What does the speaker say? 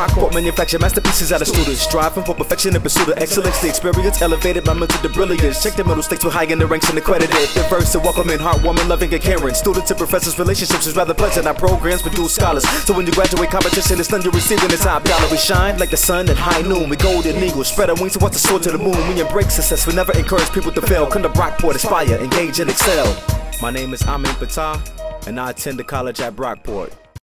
Brockport manufacture masterpieces out of students. Striving for perfection in pursuit of excellence. The experience elevated my mental to brilliance. Check the Middle States with high in the ranks and accredited. Diverse and welcoming, heartwarming, loving and caring. Students and professors, relationships is rather pleasant. Our programs produce scholars. So when you graduate, competition is none you're receiving the top dollar. We shine like the sun at high noon. We golden eagles, spread our wings and watch the soar to the moon. We embrace success, we never encourage people to fail. Come to Brockport, aspire, engage and excel. My name is Amen Ptah, and I attend the college at Brockport.